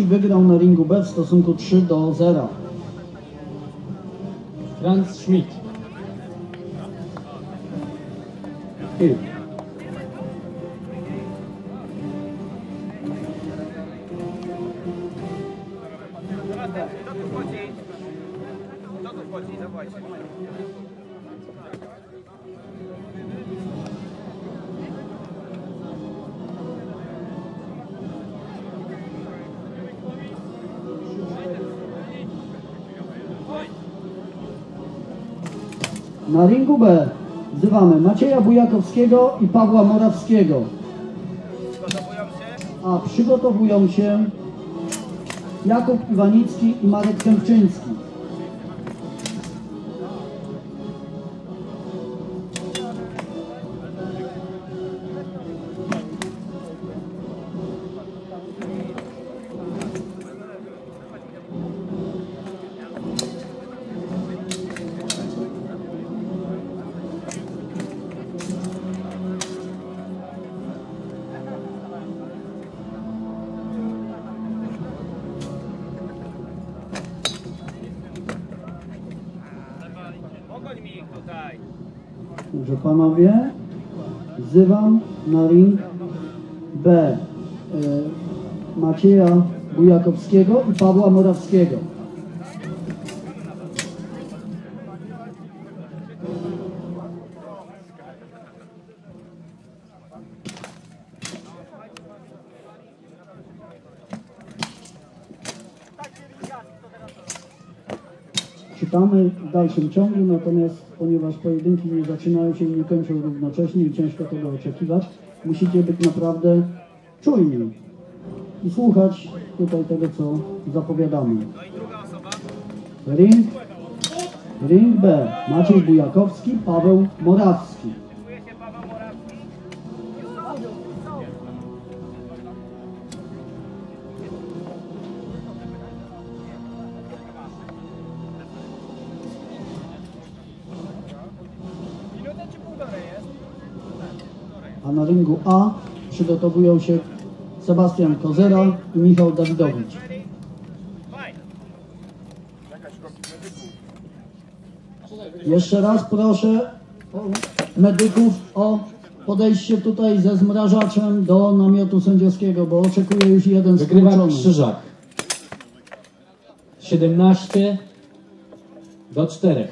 Bujakowski wygrał na ringu B w stosunku 3 do 0. Franz Schmidt. I na ringu B wzywamy Macieja Bujakowskiego i Pawła Morawskiego, a przygotowują się Jakub Iwanicki i Marek Kępczyński. Dobrze panowie, wzywam na ring B e, Macieja Bujakowskiego i Pawła Morawskiego. Czytamy w dalszym ciągu, natomiast ponieważ pojedynki nie zaczynają się i nie kończą równocześnie i ciężko tego oczekiwać, musicie być naprawdę czujni i słuchać tutaj tego, co zapowiadamy. Ring, ring B. Maciej Bujakowski, Paweł Morawski. A na ringu A przygotowują się Sebastian Kozera i Michał Dawidowicz. Jeszcze raz proszę medyków o podejście tutaj ze zmrażaczem do namiotu sędziowskiego, bo oczekuje już jeden Wygrywa stłuczony. Krzyżak. 17 do 4.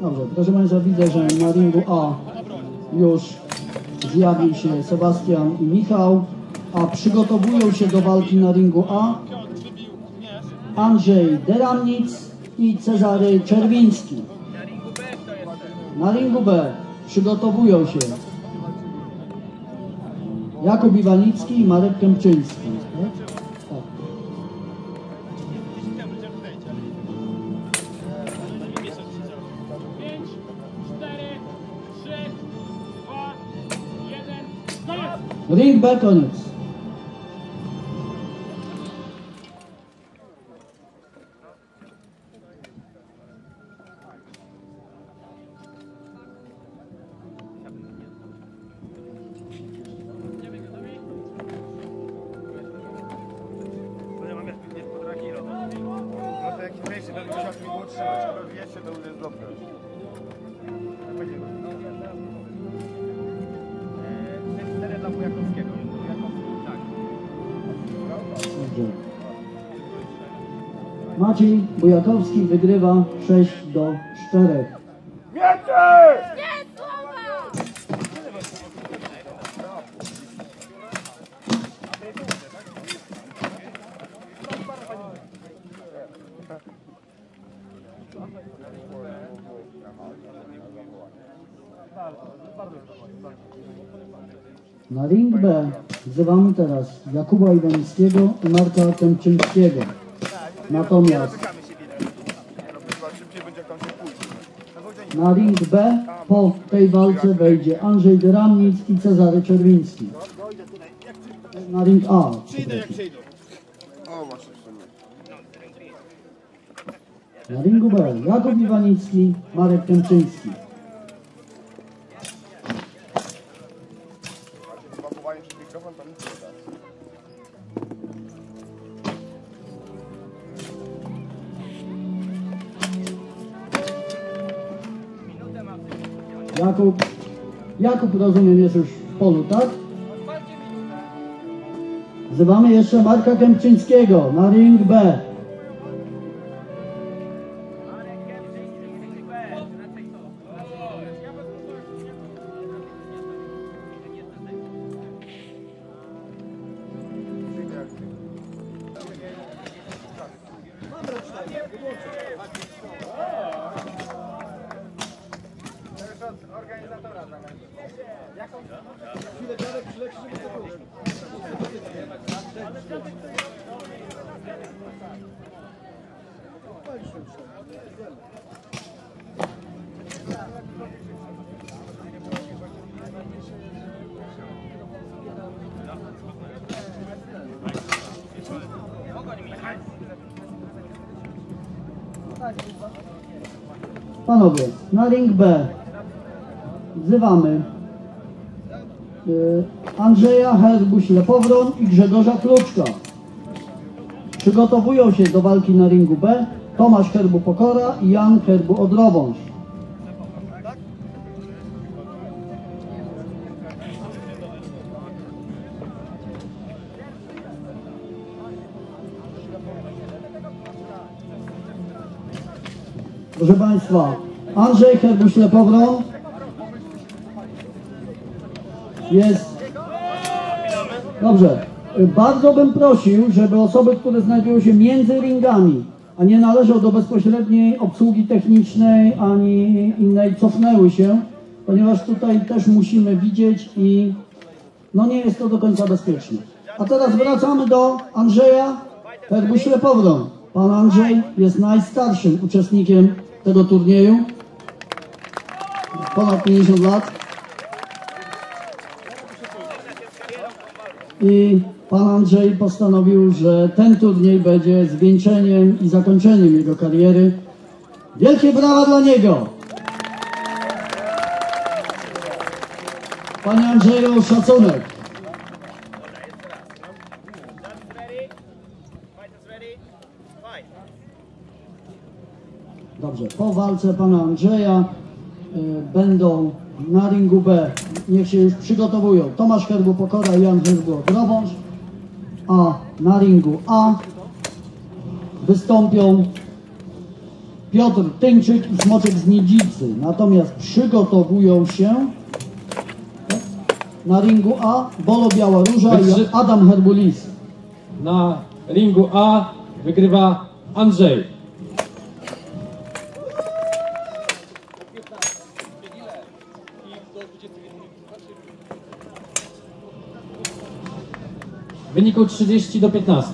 Dobrze, proszę Państwa, widzę, że na ringu A już zjawił się Sebastian i Michał, a przygotowują się do walki na ringu A. Andrzej Deramnic i Cezary Czerwiński. Na ringu B kto jeszcze? Na ringu B przygotowują się Jakub Iwanicki i Marek Kępczyński. Tak? Ring B koniec. Musiał mi było trzymać, ale wiecie, to już jest dobre. Będzie. 4 dla. Maciej Bujakowski wygrywa 6 do 4. Na ring B wzywamy teraz Jakuba Iwanickiego i Marka Kępczyńskiego. Natomiast na ring B po tej walce wejdzie Andrzej Dyramnic i Cezary Czerwiński. Na ring A. Na ringu B Jakub Iwanicki, Marek Kępczyński. Chowanie przez mikrofon to nic nie da. Jakub, Jakub rozumiem jest już w polu, tak? Wzywamy jeszcze Marka Kępczyńskiego na ring B. Panowie, na ring B wzywamy y, Andrzeja Herbuś-Lepowron i Grzegorza Kluczka. Przygotowują się do walki na ringu B Tomasz Herbu Pokora i Jan Herbu Odrowąż. Proszę Państwa, Andrzej Herbuś-Lepowron jest... Dobrze. Bardzo bym prosił, żeby osoby, które znajdują się między ringami, a nie należą do bezpośredniej obsługi technicznej ani innej, cofnęły się, ponieważ tutaj też musimy widzieć i no nie jest to do końca bezpieczne. A teraz wracamy do Andrzeja Herbuś-Lepowron. Pan Andrzej jest najstarszym uczestnikiem tego turnieju. Ponad 50 lat. I pan Andrzej postanowił, że ten turniej będzie zwieńczeniem i zakończeniem jego kariery. Wielkie brawa dla niego! Panie Andrzeju, szacunek. Dobrze, po walce pana Andrzeja będą na ringu B, niech się już przygotowują, Tomasz Herbu Pokora i Jan Herbu Odrowąż, a na ringu A wystąpią Piotr Tyńczyk i Smoczek z Niedzicy. Natomiast przygotowują się na ringu A Bolo Biała Róża i Adam Herbulis. Na ringu A wygrywa Andrzej. W wyniku 30 do 15.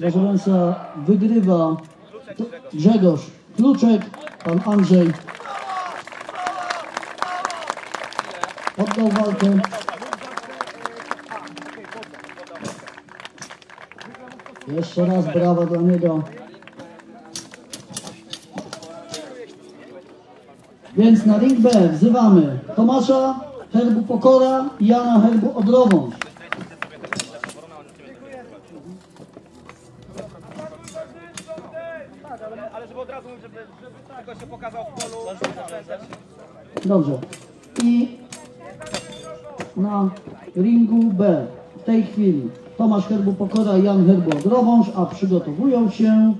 Proszę Państwa, wygrywa Grzegorz Kluczek, pan Andrzej oddał walkę. Jeszcze raz brawa dla niego. Więc na ring B wzywamy Tomasza Herbu Pokora i Jana Herbu Odrowąż. Ale żeby od razu mówić, żeby, żeby tylko się pokazał w polu. Dobrze. I na ringu B w tej chwili Tomasz Herbu Pokora i Jan Herbu Odrowąż, a przygotowują się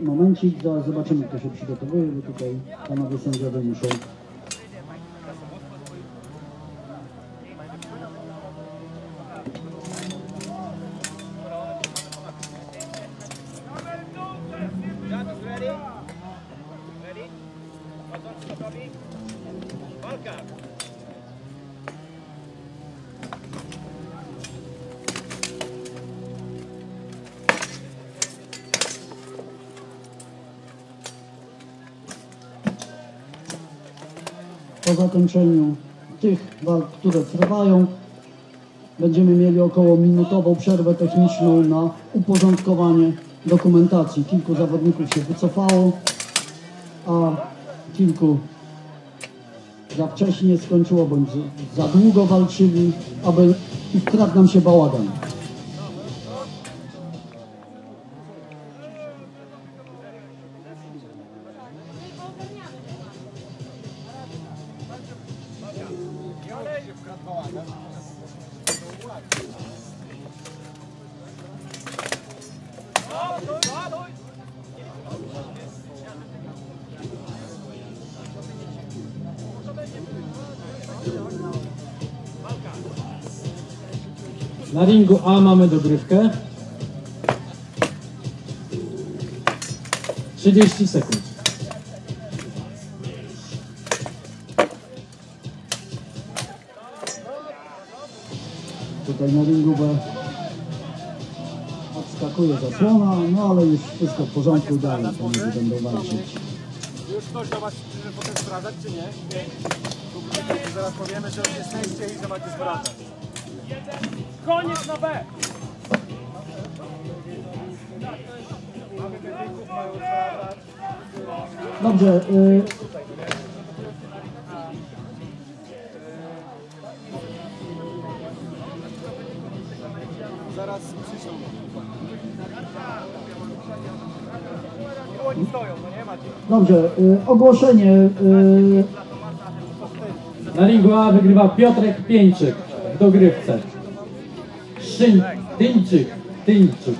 Momencik, zaraz zobaczymy kto się przygotowuje, bo tutaj panowie sędziowie muszą po zakończeniu tych walk, które trwają, będziemy mieli około minutową przerwę techniczną na uporządkowanie dokumentacji. Kilku zawodników się wycofało, a kilku za wcześnie skończyło, bądź za długo walczyli, aby wkradł nam się bałagan. Na ringu A mamy dogrywkę. 30 sekund. Tutaj na ringu B odskakuje zasłona, no ale już wszystko w porządku, dalej panowie będą walczyć. Już ktoś do was potem sprawdzać, czy nie? Zaraz powiemy, że jesteście i że macie zwracać. Koniec na B! Dobrze, y, Zaraz przyszą. Oni stoją, no nie macie. dobrze, y, ogłoszenie, y, Na ringu A wygrywa Piotrek Pieńczyk w dogrywce. Szyn, Tyńczyk, Tyńczyk.